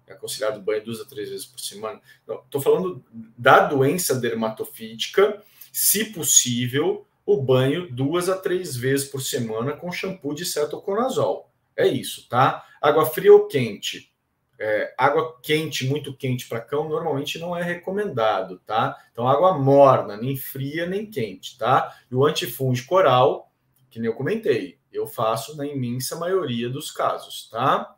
É aconselhado banho duas a três vezes por semana. Estou falando da doença dermatofítica, se possível, o banho duas a três vezes por semana com shampoo de cetoconazol. É isso, tá? Água fria ou quente? É, água quente, muito quente para cão, normalmente não é recomendado, tá? Então, água morna, nem fria nem quente, tá? E o antifúngico oral, que nem eu comentei, eu faço na imensa maioria dos casos, tá?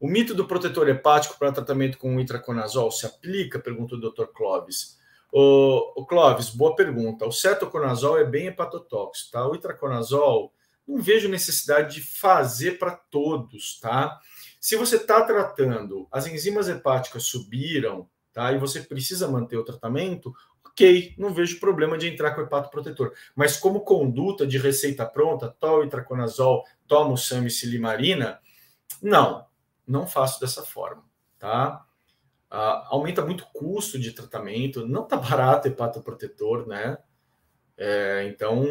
O mito do protetor hepático para tratamento com itraconazol se aplica? Pergunta o Dr. Clóvis. O, o Clóvis, boa pergunta. O cetoconazol é bem hepatotóxico, tá? O itraconazol não vejo necessidade de fazer para todos, tá? Se você está tratando, as enzimas hepáticas subiram, tá? E você precisa manter o tratamento, ok, não vejo problema de entrar com hepatoprotetor. Mas como conduta de receita pronta, tol itraconazol, tomo samicilimarina, não, não faço dessa forma, tá? Ah, aumenta muito o custo de tratamento, não tá barato hepatoprotetor, né? É, então,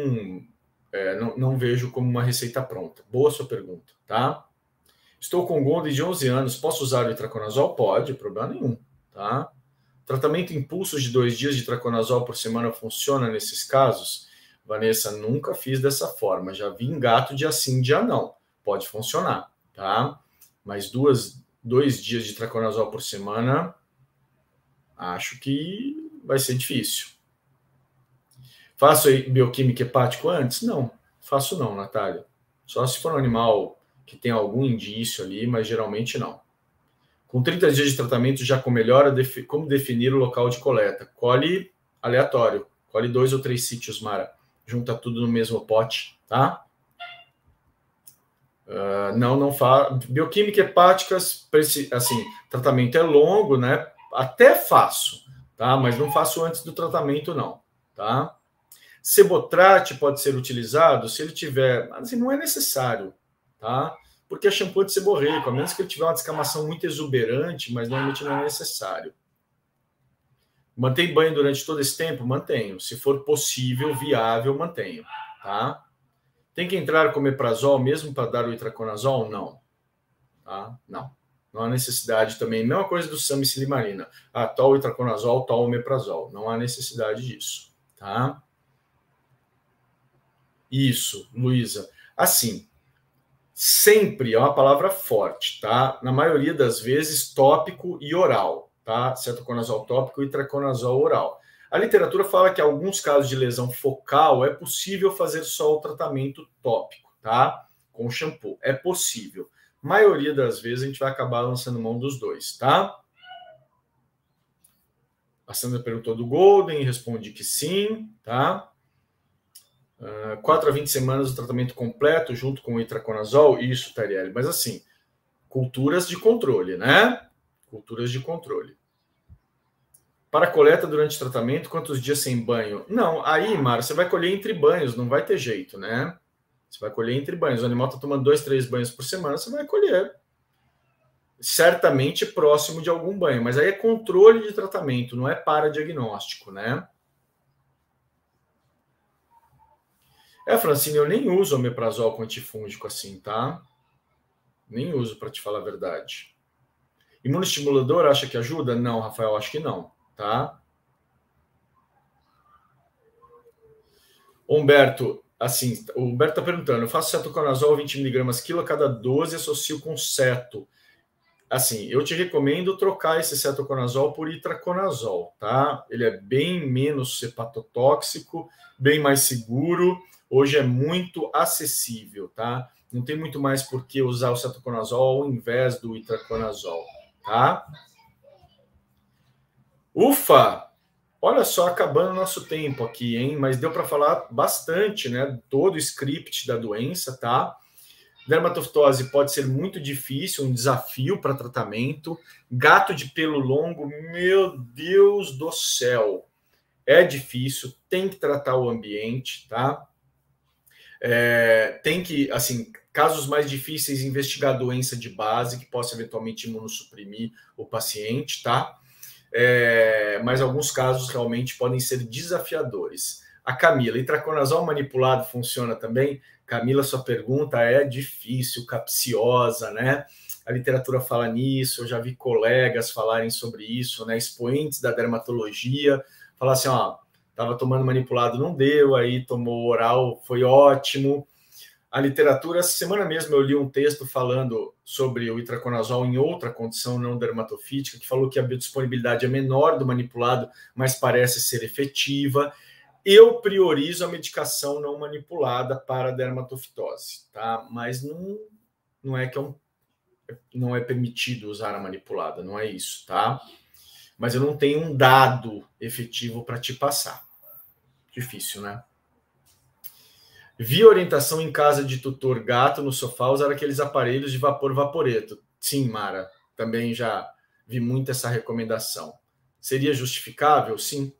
é, não, não, vejo como uma receita pronta. Boa sua pergunta, tá? Estou com Gonde de 11 anos, posso usar o itraconazol? Pode, problema nenhum, tá? Tratamento impulso de dois dias de traconazol por semana funciona nesses casos? Vanessa, nunca fiz dessa forma. Já vi em gato de assim, dia não. Pode funcionar, tá? Mas duas, dois dias de traconazol por semana, acho que vai ser difícil. Faço bioquímica hepático antes? Não, faço não, Natália. Só se for um animal que tem algum indício ali, mas geralmente não. Com 30 dias de tratamento, já com melhora, como definir o local de coleta? Colhe aleatório. Colhe dois ou três sítios, Mara. Junta tudo no mesmo pote, tá? Uh, não, não faço. Bioquímica hepática, assim, tratamento é longo, né? Até faço, tá? Mas não faço antes do tratamento, não, tá? Sebotrate pode ser utilizado se ele tiver, assim, não é necessário, tá? Porque é shampoo de seborreico, a menos que ele tiver uma descamação muito exuberante, mas normalmente não é necessário. Mantém banho durante todo esse tempo? Mantenho. Se for possível, viável, mantenho, tá? Tem que entrar com meprazol mesmo para dar o itraconazol? Não. Tá? Não. Não há necessidade também. Mesma coisa do samicilimarina. Ah, tol itraconazol, tol meprazol. Não há necessidade disso, tá? Isso, Luísa. Assim, sempre é uma palavra forte, tá? Na maioria das vezes, tópico e oral, tá? Cetoconazol tópico e traconazol oral. A literatura fala que alguns casos de lesão focal é possível fazer só o tratamento tópico, tá? Com shampoo. É possível. A maioria das vezes a gente vai acabar lançando mão dos dois, tá? A Sandra perguntou do Golden, respondi que sim, tá? 4 ah, a 20 semanas do tratamento completo junto com o itraconazol, isso, Tariel. Mas assim, culturas de controle, né? Culturas de controle. Para coleta durante o tratamento, quantos dias sem banho? Não, aí, Mara, você vai colher entre banhos, não vai ter jeito, né? Você vai colher entre banhos. O animal está tomando dois, três banhos por semana, você vai colher. certamente próximo de algum banho, mas aí é controle de tratamento, não é para diagnóstico, né? É, Francine, eu nem uso omeprazol com antifúngico assim, tá? Nem uso, para te falar a verdade. Imunoestimulador acha que ajuda? Não, Rafael, acho que não, tá? Humberto, assim, o Humberto está perguntando, eu faço cetoconazol 20mg quilo a cada 12 associo com ceto. Assim, eu te recomendo trocar esse cetoconazol por itraconazol, tá? Ele é bem menos hepatotóxico, bem mais seguro, hoje é muito acessível, tá? Não tem muito mais por que usar o cetoconazol ao invés do itraconazol, tá? Ufa! Olha só, acabando nosso tempo aqui, hein? Mas deu para falar bastante, né? Todo o script da doença, tá? Dermatofitose pode ser muito difícil, um desafio para tratamento. Gato de pelo longo, meu Deus do céu, é difícil, tem que tratar o ambiente, tá? É, tem que, assim, casos mais difíceis, investigar a doença de base que possa eventualmente imunossuprimir o paciente, tá? É, mas alguns casos realmente podem ser desafiadores. A Camila, itraconazol manipulado funciona também? Camila, sua pergunta é difícil, capciosa, né? A literatura fala nisso, eu já vi colegas falarem sobre isso, né? Expoentes da dermatologia, falar assim, ó, estava tomando manipulado, não deu, aí tomou oral, foi ótimo. A literatura, essa semana mesmo eu li um texto falando sobre o itraconazol em outra condição não dermatofítica, que falou que a biodisponibilidade é menor do manipulado, mas parece ser efetiva eu priorizo a medicação não manipulada para dermatofitose, tá? Mas não, não é que é um, não é permitido usar a manipulada, não é isso, tá? Mas eu não tenho um dado efetivo para te passar. Difícil, né? Vi orientação em casa de tutor gato no sofá usar aqueles aparelhos de vapor vaporeto. Sim, Mara, também já vi muito essa recomendação. Seria justificável? Sim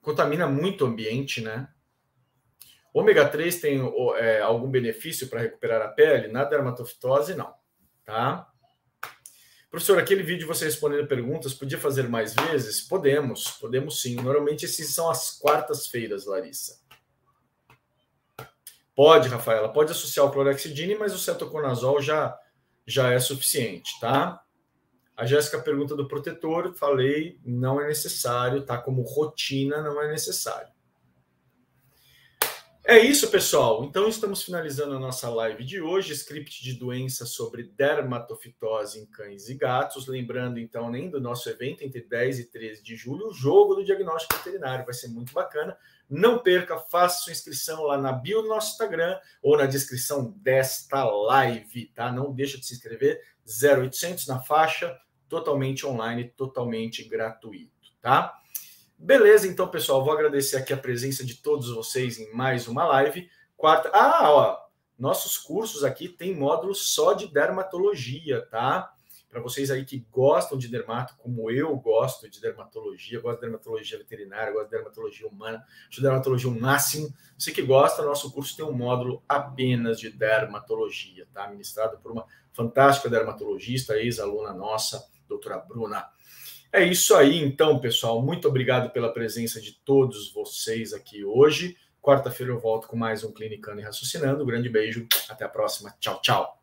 contamina muito o ambiente, né? Ômega 3 tem é, algum benefício para recuperar a pele? Na dermatofitose, não. Tá? Professor, aquele vídeo você respondendo perguntas, podia fazer mais vezes? Podemos, podemos sim. Normalmente esses são as quartas-feiras, Larissa. Pode, Rafaela, pode associar o clorexidine, mas o cetoconazol já, já é suficiente, tá? A Jéssica pergunta do protetor, falei, não é necessário, tá? Como rotina, não é necessário. É isso, pessoal. Então, estamos finalizando a nossa live de hoje, script de doença sobre dermatofitose em cães e gatos. Lembrando, então, nem do nosso evento entre 10 e 13 de julho, o jogo do diagnóstico veterinário. Vai ser muito bacana. Não perca, faça sua inscrição lá na bio do nosso Instagram ou na descrição desta live, tá? Não deixa de se inscrever. 0800 na faixa totalmente online, totalmente gratuito, tá? Beleza, então, pessoal, vou agradecer aqui a presença de todos vocês em mais uma live. Quarta. Ah, ó, nossos cursos aqui tem módulo só de dermatologia, tá? Para vocês aí que gostam de dermato, como eu gosto de dermatologia, gosto de dermatologia veterinária, gosto de dermatologia humana, de dermatologia o máximo. Você que gosta, nosso curso tem um módulo apenas de dermatologia, tá? Ministrado por uma fantástica dermatologista, ex-aluna nossa, doutora Bruna. É isso aí, então, pessoal. Muito obrigado pela presença de todos vocês aqui hoje. Quarta-feira eu volto com mais um Clinicando e Raciocinando. Um grande beijo. Até a próxima. Tchau, tchau.